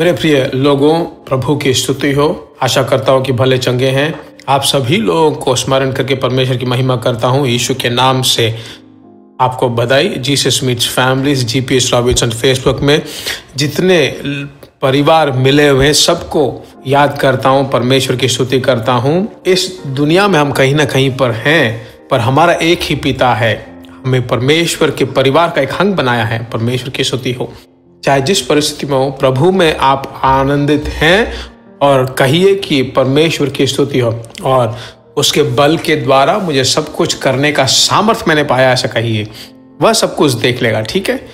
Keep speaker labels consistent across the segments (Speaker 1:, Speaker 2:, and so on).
Speaker 1: मेरे प्रिय लोगों, प्रभु की स्तुति हो। आशा करता हूँ कि भले चंगे हैं। आप सभी लोगों को स्मरण करके परमेश्वर की महिमा करता हूँ। यीशु के नाम से आपको बधाई। Jesus meets families S Robinson Facebook में जितने परिवार मिले हुए सबको याद करता हूँ, परमेश्वर की स्तुति करता हूँ। इस दुनिया में हम कहीं ना कहीं पर हैं, पर हमारा एक ही पिता है। हमें परमेश्वर के परिवार का एक अंग बनाया है, परमेश्वर की स्तुति हो। चाहे जिस परिस्थिति में हो, प्रभु में आप आनंदित हैं और कहिए कि परमेश्वर की स्तुति हो और उसके बल के द्वारा मुझे सब कुछ करने का सामर्थ्य मैंने पाया, ऐसा कहिए। वह सब कुछ देख लेगा, ठीक है?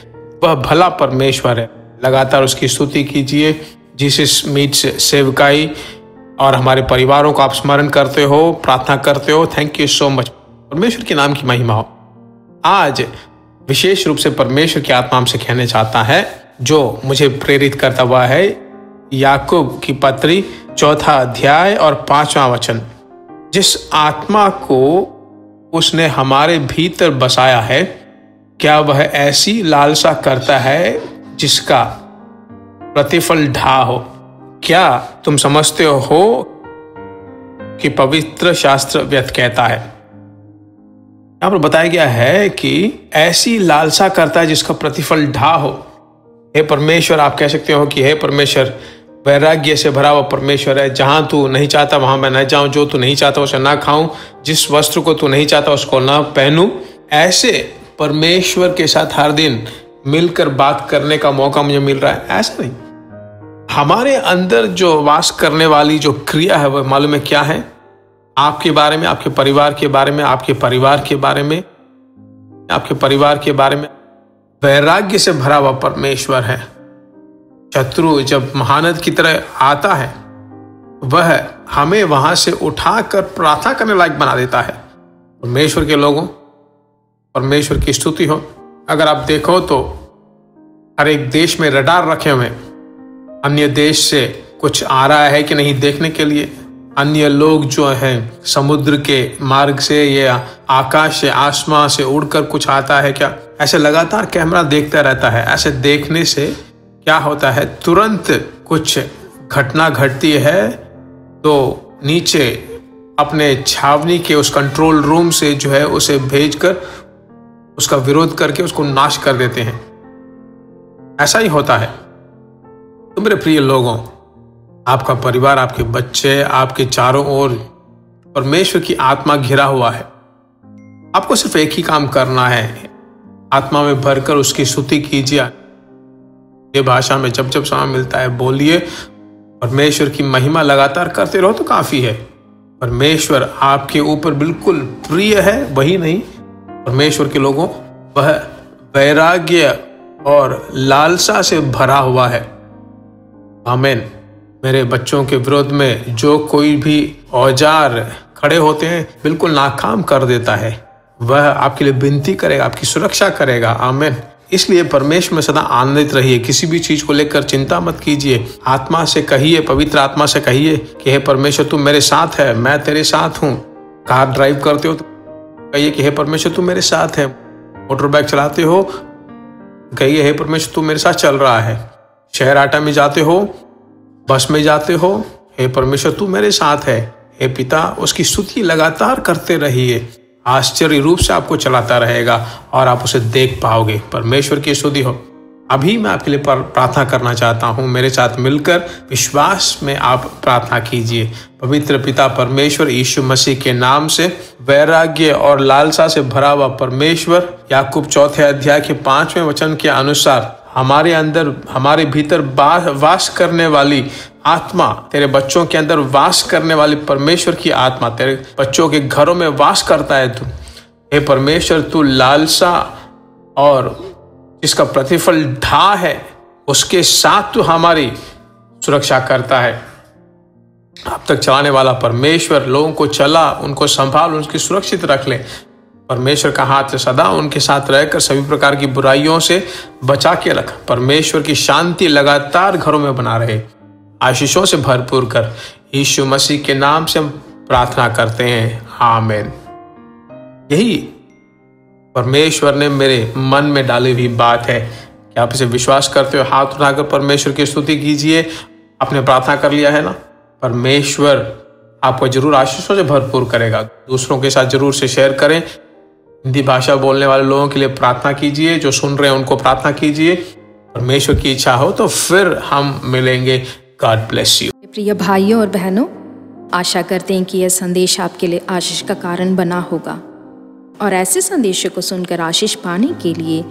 Speaker 1: वह भला परमेश्वर है। लगातार उसकी स्तुति कीजिए। जिस मीट सेवकाई और हमारे परिवारों को आप स्मरण करते हो, प्रार्थना करते हो। थैंक यू सो मच परमेश्वर के नाम की महिमा हो। आज विशेष रूप से परमेश्वर की आत्मा हमसे कहने चाहता है जो मुझे प्रेरित करता हुआ है, याकूब की पत्री, चौथा अध्याय और पांचवा वचन। जिस आत्मा को उसने हमारे भीतर बसाया है, क्या वह ऐसी लालसा करता है जिसका प्रतिफल ढा हो? क्या तुम समझते हो कि पवित्र शास्त्र व्यर्थ कहता है? यहाँ पर बताया गया है कि ऐसी लालसा करता है जिसका प्रतिफल ढा हो। हे परमेश्वर, आप कह सकते हो कि हे परमेश्वर, वैराग्य से भरा हुआ परमेश्वर है। जहाँ तू नहीं चाहता, वहाँ मैं न जाऊँ। जो तू नहीं चाहता, उसे ना खाऊं। जिस वस्त्र को तू नहीं चाहता, उसको ना पहनूं। ऐसे परमेश्वर के साथ हर दिन मिलकर बात करने का मौका मुझे मिल रहा है। ऐसा नहीं। हमारे अंदर जो वास करने वाली जो क्रिया है, वह मालूम है क्या है? आपके बारे में, आपके परिवार के बारे में, आपके परिवार के बारे में, आपके परिवार के बारे में। वैराग्य से भरा हुआ परमेश्वर है। शत्रु जब महानद की तरह आता है, वह हमें वहाँ से उठाकर प्रार्थना करने लायक बना देता है। परमेश्वर के लोगों, परमेश्वर की स्तुति हो। अगर आप देखो तो हर एक देश में रडार रखे हुए अन्य देश से कुछ आ रहा है कि नहीं देखने के लिए? अन्य लोग जो हैं, समुद्र के मार्ग से या आकाश से, आसमां से उड़कर कुछ आता है क्या? ऐसे लगातार कैमरा देखता रहता है। ऐसे देखने से क्या होता है? तुरंत कुछ घटना घटती है तो नीचे अपने छावनी के उस कंट्रोल रूम से जो है उसे भेजकर उसका विरोध करके उसको नाश कर देते हैं। ऐसा ही होता है। तो मेरे प्रिय लोगों आपका परिवार, आपके बच्चे, आपके चारों ओर परमेश्वर की आत्मा घिरा हुआ है। आपको सिर्फ़ एक ही काम करना है। आत्मा में भरकर उसकी स्तुति कीजिए। ये भाषा में जब जब समय मिलता है, बोलिए, परमेश्वर की महिमा लगातार करते रहो तो काफ़ी है। परमेश्वर आपके ऊपर बिल्कुल प्रिय है, वही नहीं। परमेश्वर के लोगों, वह वैराग्य और लालसा से भरा हुआ है। आमेन। मेरे बच्चों के विरोध में जो कोई भी औज़ार खड़े होते हैं, बिल्कुल नाकाम कर देता है। वह आपके लिए विनती करेगा, आपकी सुरक्षा करेगा। आमेन। इसलिए परमेश्वर में सदा आनंदित रहिए। किसी भी चीज़ को लेकर चिंता मत कीजिए। आत्मा से कहिए, पवित्र आत्मा से कहिए कि, हे परमेश्वर, तू मेरे साथ है, मैं तेरे साथ हूँ। कार ड्राइव करते हो तो कहिए कि, हे परमेश्वर, तू मेरे साथ है। मोटर बाइक चलाते हो, कहिए, हे परमेश्वर, तू मेरे साथ चल रहा है। शहर आटा में जाते हो बस में जाते हो? हे परमेश्वर, तू मेरे साथ है। हे पिता, उसकी स्तुति लगातार करते रहिए। आश्चर्य रूप से आपको चलाता रहेगा और आप उसे देख पाओगे। परमेश्वर की स्तुति हो। अभी मैं आपके लिए प्रार्थना करना चाहता हूँ। मेरे साथ मिलकर विश्वास में आप प्रार्थना कीजिए। पवित्र पिता, परमेश्वर यीशु मसीह के नाम से वैराग्य और लालसा से भरा हुआ परमेश्वर, याकूब चौथे अध्याय के पाँचवें वचन के अनुसार हमारे अंदर, हमारे भीतर वास करने वाली आत्मा, तेरे बच्चों के अंदर वास करने वाली परमेश्वर की आत्मा, तेरे बच्चों के घरों में वास करता है तू। हे परमेश्वर, तू लालसा और इसका प्रतिफल ढा है, उसके साथ तू हमारी सुरक्षा करता है। अब तक चलाने वाला परमेश्वर लोगों को चला, उनको संभाल, उनकी सुरक्षित रख ले। परमेश्वर का हाथ सदा उनके साथ रहकर सभी प्रकार की बुराइयों से बचा के रख, परमेश्वर की शांति लगातार घरों में बना रहे। आशीषों से भरपूर कर, यीशु मसीह के नाम से हम प्रार्थना करते हैं। आमेन। यही परमेश्वर ने मेरे मन में डाली हुई बात है। क्या आप इसे विश्वास करते हो? हाथ उठाकर परमेश्वर की स्तुति कीजिए। आपने प्रार्थना कर लिया है ना? परमेश्वर आपको ज़रूर आशीषों से भरपूर करेगा। दूसरों के साथ ज़रूर से शेयर करें। हिंदी भाषा बोलने वाले लोगों के लिए प्रार्थना कीजिए, जो सुन रहे हैं उनको प्रार्थना कीजिए। परमेश्वर की इच्छा हो तो फिर हम मिलेंगे। गॉड ब्लेस यू
Speaker 2: प्रिय भाइयों और बहनों, आशा करते हैं कि यह संदेश आपके लिए आशीष का कारण बना होगा। और ऐसे संदेशों को सुनकर आशीष पाने के लिए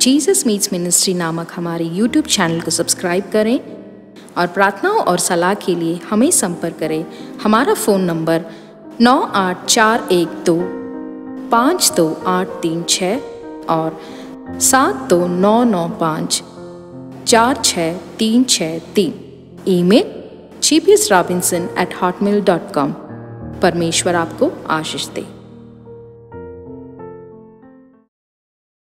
Speaker 2: जीसस मीट्स मिनिस्ट्री नामक हमारे यूट्यूब चैनल को सब्सक्राइब करें और प्रार्थनाओं और सलाह के लिए हमें संपर्क करें। हमारा फ़ोन नंबर नौ आठ चार एक दो पाँच दो आठ तीन छ और सात दो नौ नौ पाँच चार छ तीन छ तीन। Email G P S Robinson at Hotmail dot com परमेश्वर आपको आशीष दे।